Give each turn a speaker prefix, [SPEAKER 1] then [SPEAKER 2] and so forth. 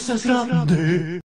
[SPEAKER 1] Dios es grande.